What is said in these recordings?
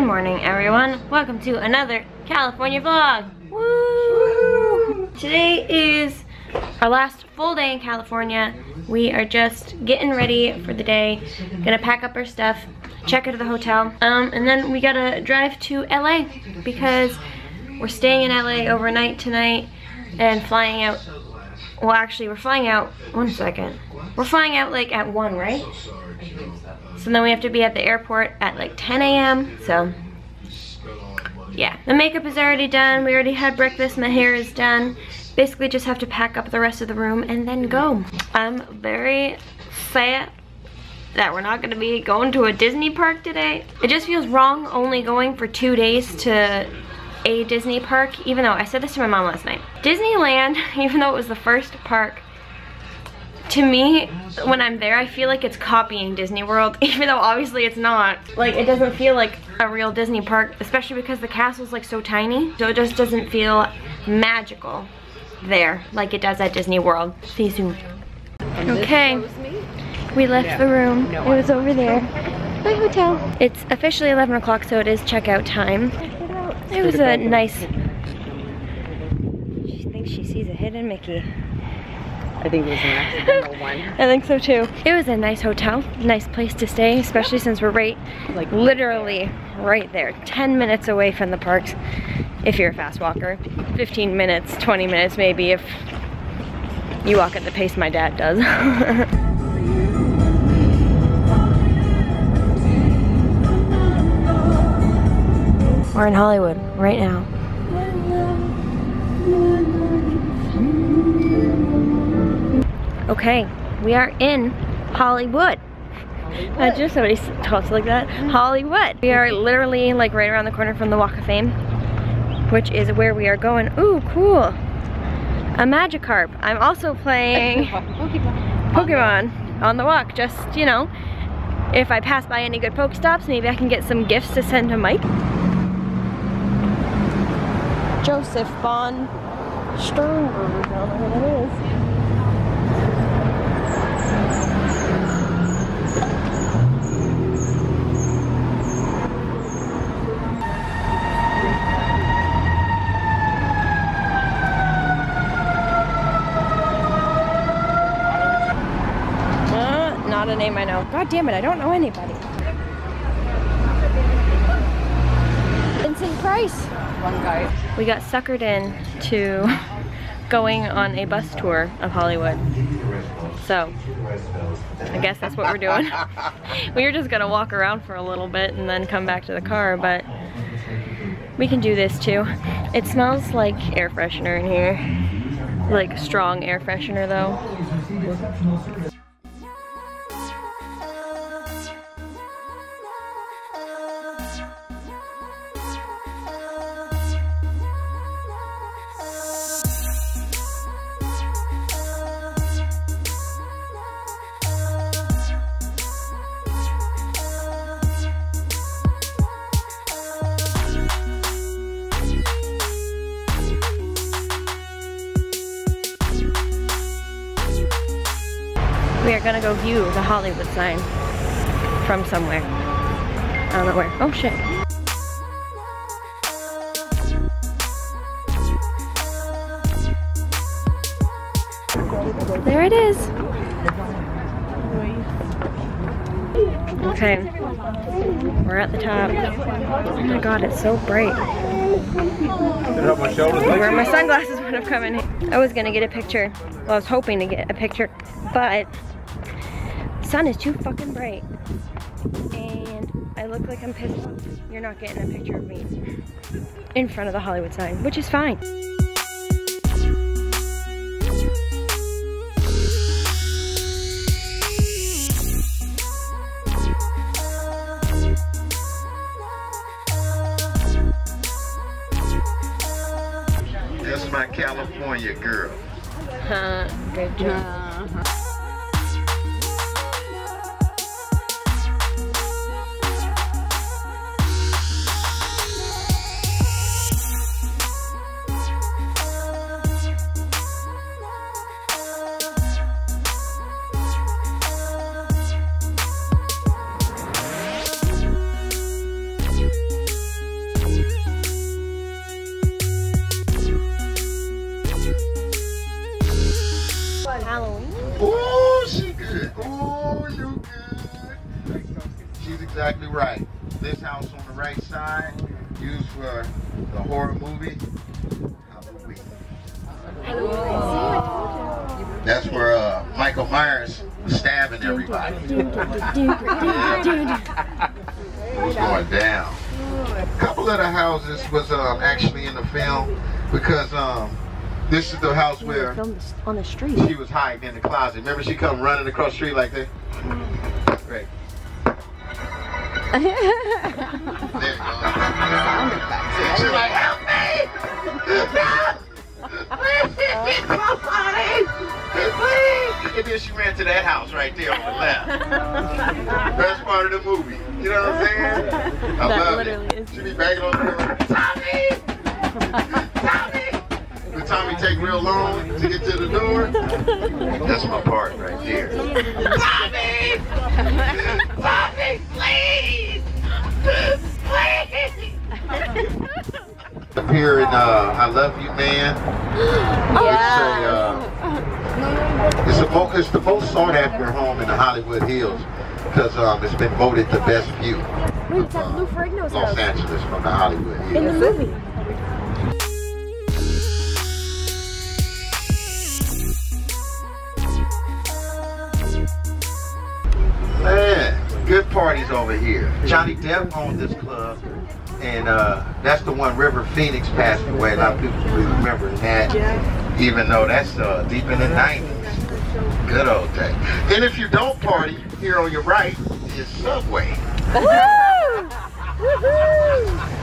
Good morning, everyone. Welcome to another California vlog. Woo! Today is our last full day in California. We are just getting ready for the day. Gonna pack up our stuff, check into the hotel, um, and then we gotta drive to LA because we're staying in LA overnight tonight and flying out. Well, actually, we're flying out. One second. We're flying out like at one, right? So then we have to be at the airport at like 10 a.m. So yeah, the makeup is already done. We already had breakfast. My hair is done. Basically just have to pack up the rest of the room and then go. I'm very sad that we're not gonna be going to a Disney park today. It just feels wrong only going for two days to a Disney park, even though I said this to my mom last night. Disneyland, even though it was the first park to me, when I'm there, I feel like it's copying Disney World, even though obviously it's not. Like, it doesn't feel like a real Disney park, especially because the castle's like so tiny. So it just doesn't feel magical there like it does at Disney World. See you soon. Okay, we left the room. It was over there. My hotel. It's officially 11 o'clock, so it is checkout time. It was a nice... She thinks she sees a hidden Mickey. I think it was an accidental one. I think so too. It was a nice hotel, nice place to stay, especially since we're right, like literally right there, 10 minutes away from the parks if you're a fast walker. 15 minutes, 20 minutes maybe if you walk at the pace my dad does. we're in Hollywood right now. Okay, we are in Hollywood. Uh, Imagine if somebody talks like that. Mm-hmm. Hollywood. We are literally like right around the corner from the Walk of Fame, which is where we are going. Ooh, cool. A Magikarp. I'm also playing Pokemon on the walk. Just, you know, if I pass by any good Pokestops, maybe I can get some gifts to send to Mike. Josef von Sternberg. I don't know is. Uh, not a name I know. God damn it, I don't know anybody. Vincent Price. One guy. We got suckered in to going on a bus tour of Hollywood. So, I guess that's what we're doing. we were just gonna walk around for a little bit and then come back to the car, but we can do this too. It smells like air freshener in here. Like strong air freshener though. We are gonna go view the Hollywood sign from somewhere. I don't know where. Oh shit. There it is. Okay. We're at the top. Oh my god, it's so bright. Where my sunglasses have come in. I was gonna get a picture. Well, I was hoping to get a picture, but sun is too fucking bright. And I look like I'm pissed off. You're not getting a picture of me in front of the Hollywood sign, which is fine. That's my California girl. Huh, good job. Uh-huh. Halloween. She good. Oh, you good. She's exactly right. This house on the right side, used for the horror movie. Halloween. Halloween. That's where uh, Michael Myers was stabbing everybody. It was going down. A couple of the houses was um, actually in the film because um, this is the house where on the street. she was hiding in the closet. Remember she come running across the street like that? Great. there you go. She's like, help me! Please! Somebody! Please! And then she ran to that house right there on the left. Best part of the movie. You know what I'm saying? I That love literally it. is- She be banging on the door. Tommy! The Tommy take real long to get to the door. That's my part right there. Tommy! Tommy, please! Please! Up here in uh, I Love You Man. It's a, uh, it's, a mo- it's the most sought after home in the Hollywood Hills because um, it's been voted the best view Wait, of uh, Lou Ferrigno's Los. Angeles from the Hollywood In the movie. Parties over here. Johnny Depp owned this club, and uh, that's the one River Phoenix passed away. A lot of people remember that, even though that's uh, deep in the 90s. Good old day. And if you don't party, here on your right is Subway. Go to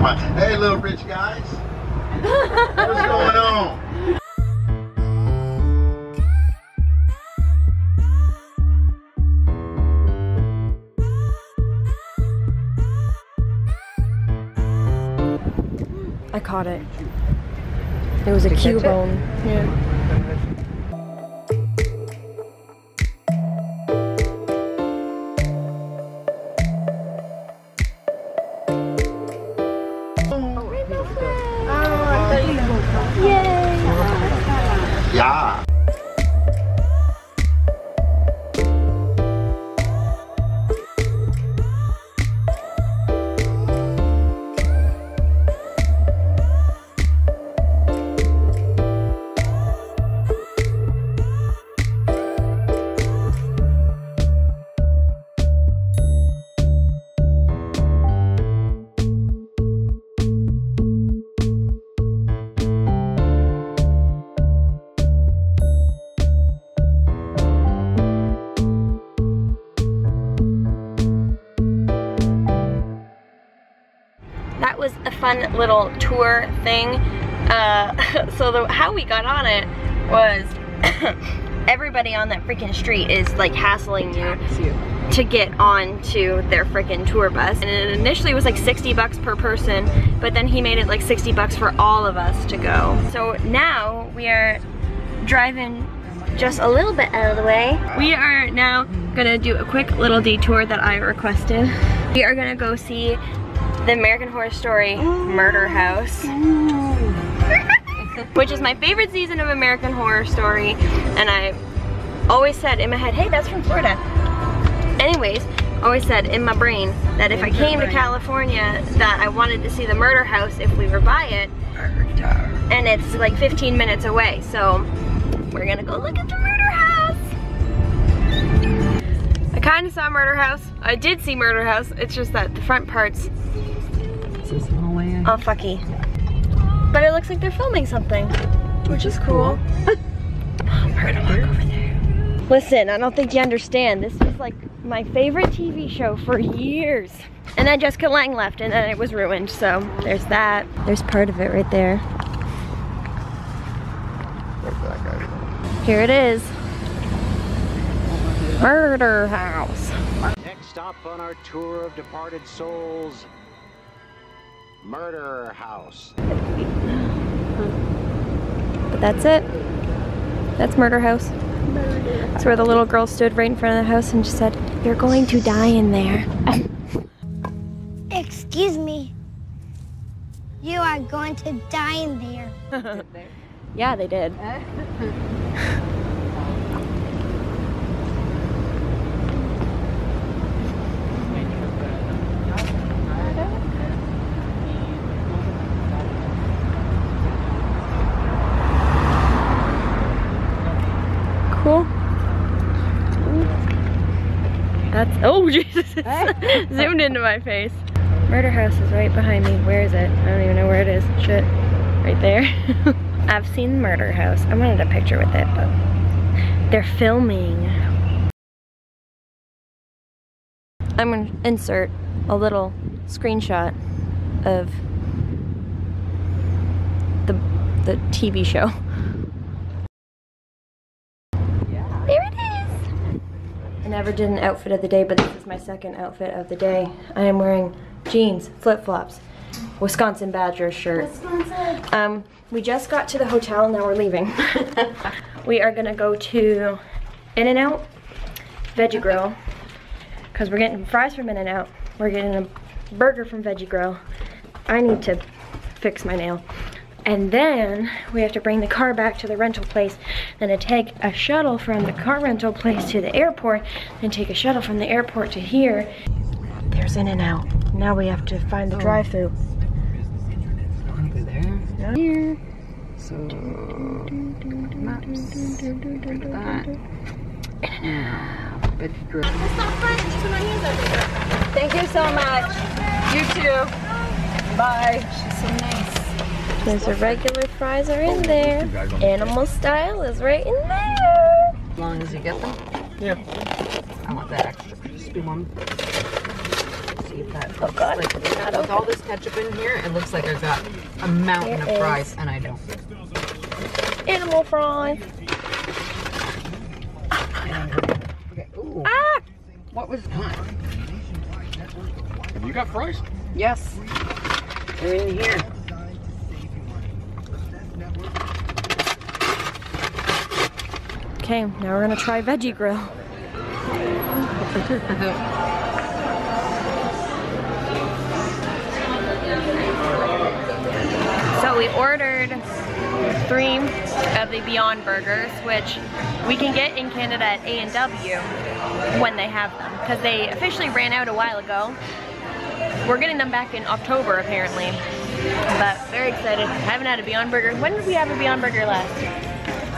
find. Hey, little rich guys. What's going on? I caught it. It was a catch it? Cubone. Yeah. Yeah. Fun little tour thing. Uh, so the, how we got on it was everybody on that freaking street is like hassling you you. to get on to their freaking tour bus. And it initially was like 60 bucks per person, but then he made it like 60 bucks for all of us to go. So now we are driving just a little bit out of the way. We are now gonna do a quick little detour that I requested. We are gonna go see the American Horror Story Murder House. Which is my favorite season of American Horror Story. And I always said in my head, hey, that's from Florida. Anyways, always said in my brain that if I came to California that I wanted to see the murder house if we were by it. And it's like 15 minutes away. So we're gonna go look at the murder kind of saw Murder House. I did see Murder House. It's just that the front parts Is this hallway? in? all fucky. But it looks like they're filming something, which is cool. We're oh, gonna walk over there. Listen, I don't think you understand. This was like my favorite TV show for years. And then Jessica Lange left and then it was ruined. So there's that. There's part of it right there. Here it is. Murder house. Next stop on our tour of departed souls, Murder House. But that's it. That's murder house. That's where the little girl stood right in front of the house and just said, You're going to die in there. Excuse me. You are going to die in there. yeah, they did. Cool. That's Zoomed into my face. Murder house is right behind me. Where is it? I don't even know where it is. Shit. Right there. I've seen Murder House. I wanted a picture with it, but they're filming. I'm gonna insert a little screenshot of the the TV show. There it is! I never did an outfit of the day, but this is my second outfit of the day. I am wearing jeans, flip-flops, Wisconsin Badgers shirt. Um, we just got to the hotel, now we're leaving. we are gonna go to In-N-Out, Veggie Grill, because we're getting fries from In-N-Out. We're getting a burger from Veggie Grill. I need to fix my nail. And then we have to bring the car back to the rental place, then to take a shuttle from the car rental place to the airport, then take a shuttle from the airport to here. There's In-N-Out. Now we have to find the oh. drive-through. Over there. Here. So, maps. Right that. Yeah. But great. Thank you so much. You too. Bye. She's so nice. There's the regular fries are in there. Animal style is right in there. As long as you get them. Yeah. I want that extra crispy one. See if that Oh God, like, with open. all this ketchup in here, it looks like I've got a mountain Here of is- fries, and I don't. Animal fries. Okay. Ooh. Ah! What was that? Have You got fries? Yes. They're in here. Okay, now we're gonna try veggie grill. So we ordered three of the Beyond Burgers, which we can get in Canada at A&W when they have them, because they officially ran out a while ago. We're getting them back in October apparently, but very excited. haven't had a Beyond Burger. When did we have a Beyond Burger last?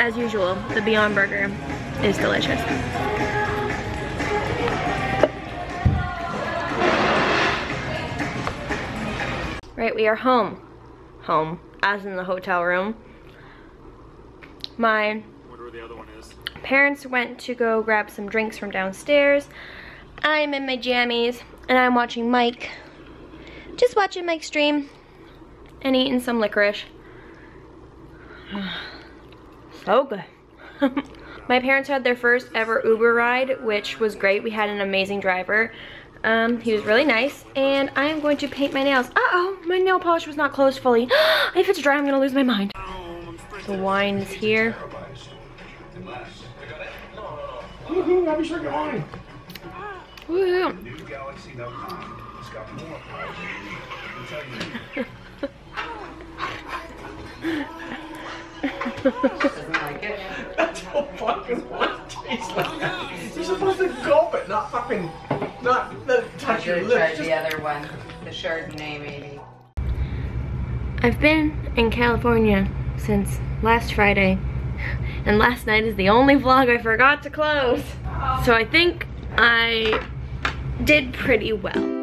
As usual, the Beyond Burger is delicious. Right, we are home. Home, as in the hotel room. My wonder where the other one is. parents went to go grab some drinks from downstairs. I'm in my jammies and I'm watching Mike. Just watching Mike stream and eating some licorice. so good. my parents had their first ever Uber ride, which was great. We had an amazing driver. Um, he was really nice, and I am going to paint my nails. Uh-oh, my nail polish was not closed fully. if it's dry, I'm gonna lose my mind. The wine is here. Woohoo, happy drinking wine. Woohoo. That's what fucking wine tastes like. You're supposed to gulp it, not fucking, not it touch your lips. the other one. The Chardonnay, maybe. I've been in California since last Friday, and last night is the only vlog I forgot to close. So I think I did pretty well.